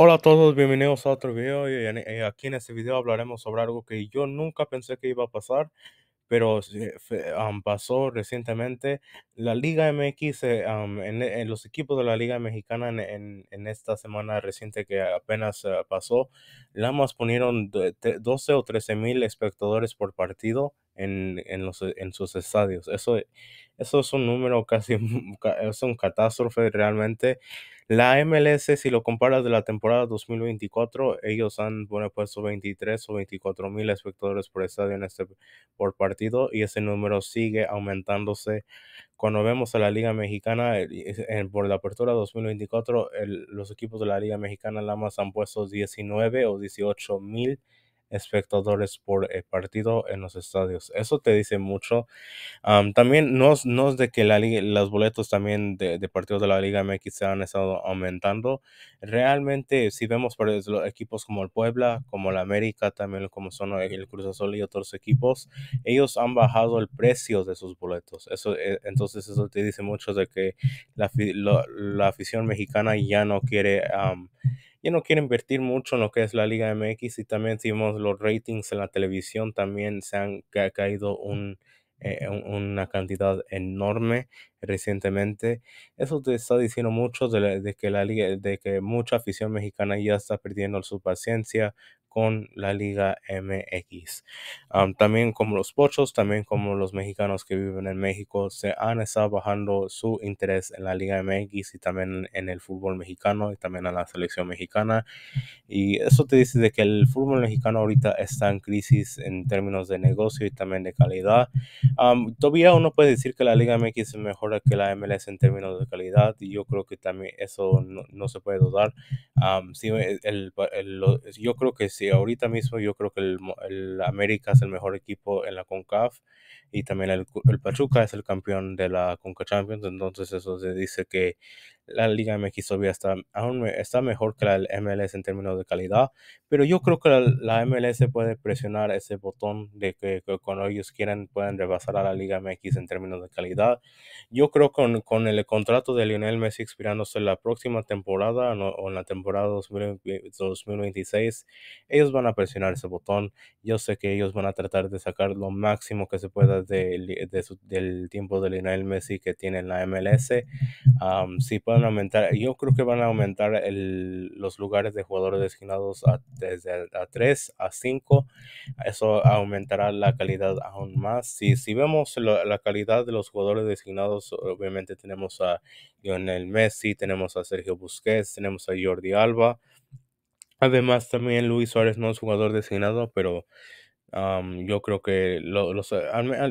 Hola a todos, bienvenidos a otro video y eh, aquí en este video hablaremos sobre algo que yo nunca pensé que iba a pasar, pero pasó recientemente. La Liga MX, eh, am, en, los equipos de la Liga Mexicana en, esta semana reciente que apenas eh, pasó, nada más ponieron de- de 12 o 13 mil espectadores por partido en, en sus estadios. Eso, eso es un número casi, ca- es un catástrofe realmente. La MLS, si lo comparas de la temporada 2024, ellos han bueno, puesto 23 o 24 mil espectadores por estadio en este, por partido y ese número sigue aumentándose. Cuando vemos a la Liga Mexicana, por la apertura 2024, el- los equipos de la Liga Mexicana más han puesto 19 o 18 mil espectadores por eh, partido en los estadios. Eso te dice mucho Am, también no no es de que la liga- los boletos también de, de partidos de la Liga MX se han estado aumentando. Realmente, si vemos por los equipos como el Puebla, como el América, también como son el Cruz Azul y otros equipos, ellos han bajado el precio de sus boletos. Eso, eh, entonces, eso te dice mucho de que la, lo- la afición mexicana ya no quiere, am, ya no quiere invertir mucho en lo que es la Liga MX y también si los ratings en la televisión también se han ca- caído eh, un- una cantidad enorme recientemente. Eso te está diciendo mucho de, que la de que mucha afición mexicana ya está perdiendo su paciencia con la Liga MX. Am, también como los pochos, también como los mexicanos que viven en México, se han estado bajando su interés en la Liga MX y también en el fútbol mexicano y también en la selección mexicana. Y eso te dice de que el fútbol mexicano ahorita está en crisis en términos de negocio y también de calidad. Am, todavía uno puede decir que la Liga MX es mejor que la MLS en términos de calidad y yo creo que también eso no, no se puede dudar. Am, sí, el- el- el- yo creo que sí, ahorita mismo yo creo que el, el América es el mejor equipo en la CONCACAF y también el, el Pachuca es el campeón de la CONCA Champions, entonces eso se dice que la Liga MX todavía está, aún está mejor que la MLS en términos de calidad, pero yo creo que la, la MLS puede presionar ese botón de que, que cuando ellos quieran puedan rebasar a la Liga MX en términos de calidad. Yo creo con, con el contrato de Lionel Messi expirándose la próxima temporada no- o en la temporada 2020 2026, ellos van a presionar ese botón. Yo sé que ellos van a tratar de sacar lo máximo que se pueda de, li- de su- del tiempo de Lionel Messi que tiene en la MLS. Am, sí pueden aumentar, yo creo que van a aumentar el- los lugares de jugadores designados a, desde a 3 a 5. Eso aumentará la calidad aún más. Si, si vemos la, la calidad de los jugadores designados, obviamente tenemos a Lionel Messi, tenemos a Sergio Busquets, tenemos a Jordi Alba. Además, también Luis Suárez no es jugador designado, pero Am, yo creo que lo- los, eh,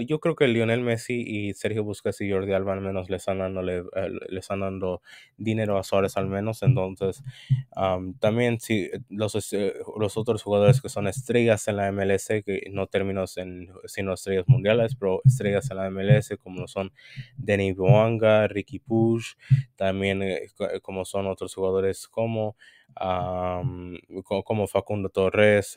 yo creo que Lionel Messi y Sergio Busquets y Jordi Alba al menos le están dando, eh, le están dando dinero a Suárez al menos. Entonces, am, también si los, es- eh, los otros jugadores que son estrellas en la MLS, que no términos en, sino estrellas mundiales, pero estrellas en la MLS como son Denis Bouanga, Ricky Puig, también eh, co- como son otros jugadores como, co- como Facundo Torres.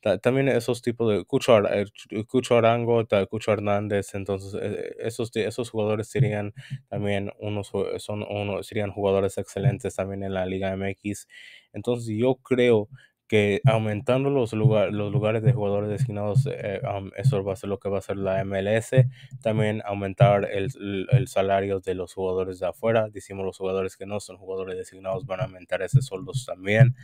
Ta- también esos tipos de Cucho, Ar- eh, Ch- Cucho Arango, Cucho Hernández, entonces eh, esos, esos jugadores serían también unos, son uno, serían jugadores excelentes también en la Liga MX. Entonces yo creo que aumentando los, lugar, los lugares de jugadores designados, eh, um, eso va a ser lo que va a hacer la MLS. También aumentar el, el- salario de los jugadores de afuera. Decimos los jugadores que no son jugadores designados van a aumentar esos sueldos también.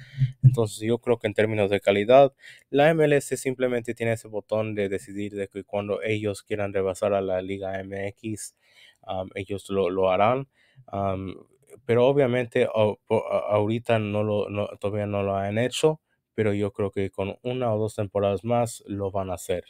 Entonces yo creo que en términos de calidad, la MLS simplemente tiene ese botón de decidir de que cuando ellos quieran rebasar a la Liga MX, um, ellos lo, lo harán. Um, pero obviamente ahorita no lo, no- todavía no lo han hecho, pero yo creo que con una o dos temporadas más lo van a hacer.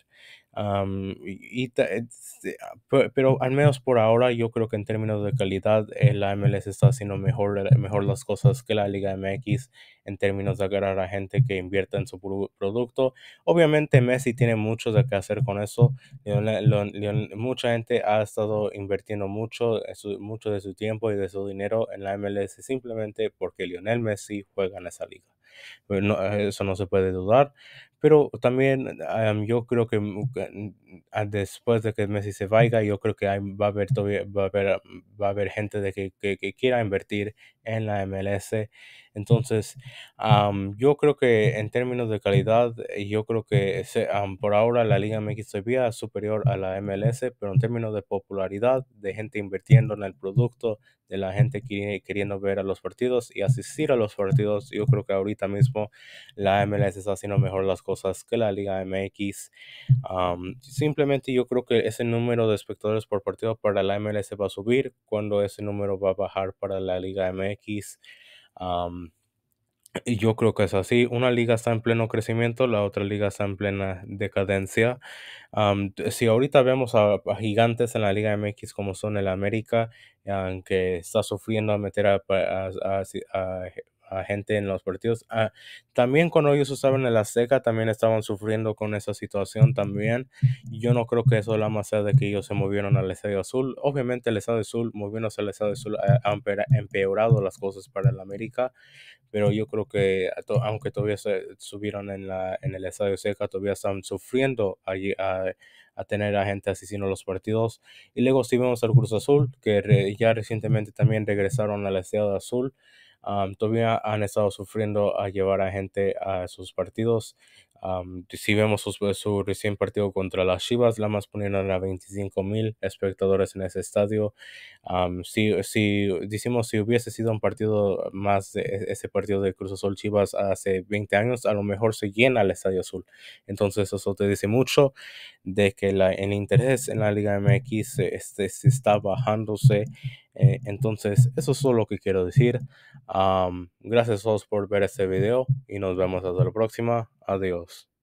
Um, y, eh, se- ah, pe- pero al menos por ahora yo creo que en términos de calidad eh, la MLS está haciendo mejor, mejor las cosas que la Liga MX en términos de agarrar a gente que invierta en su pro- producto. Obviamente Messi tiene mucho de qué hacer con eso. Mucha gente ha estado invirtiendo mucho, su- mucho de su tiempo y de su dinero en la MLS simplemente porque Lionel Messi juega en esa liga. Pues eso no se puede dudar. Pero también am, yo creo que mm, mm, después de que Messi se vaya, yo creo que hay- va a haber todavía, va a haber, mm, va a haber gente de que, que, que quiera invertir en la MLS. Entonces, am, yo creo que en términos de calidad, eh, yo creo que ese, am, por ahora la Liga MX todavía es superior a la MLS, pero en términos de popularidad, de gente invirtiendo en el producto, de la gente que- queriendo ver a los partidos y asistir a los partidos, yo creo que ahorita mismo la MLS está haciendo mejor las cosas que la Liga MX. Simplemente yo creo que ese número de espectadores por partido para la MLS va a subir cuando ese número va a bajar para la Liga MX. Y yo creo que es así. Una liga está en pleno crecimiento, la otra liga está en plena decadencia. Si ahorita vemos a, gigantes en la Liga MX como son el América, que está sufriendo a meter a, a- gente en los partidos. ah, también cuando ellos estaban en la Azteca, también estaban sufriendo con esa situación también. Yo no creo que eso la más sea de que ellos se movieron al Estadio Azul. Obviamente el Estadio Azul, moviéndose al Estadio Azul, ha ha empeora- empeorado las cosas para el América pero yo creo que aunque todavía se subieron en la en el Estadio Seca, todavía están sufriendo allí a, a tener a gente asistiendo a los partidos. Y luego sí vemos al Cruz Azul, que re- ya recientemente también regresaron al Estadio Azul. Am, todavía han estado sufriendo a llevar a gente a sus partidos. Am, si vemos sus- su, recién partido contra las Chivas, la más ponieron a 25 mil espectadores en ese estadio. Am, si, si decimos si hubiese sido un partido más de e- ese partido de Cruz Azul Chivas hace 20 años, a lo mejor se llena el Estadio Azul. Entonces eso te dice mucho de que la, el interés en la Liga MX este, se está bajándose. Eh, entonces eso es todo lo que quiero decir. Gracias a todos por ver este video y nos vemos hasta la próxima. Adiós.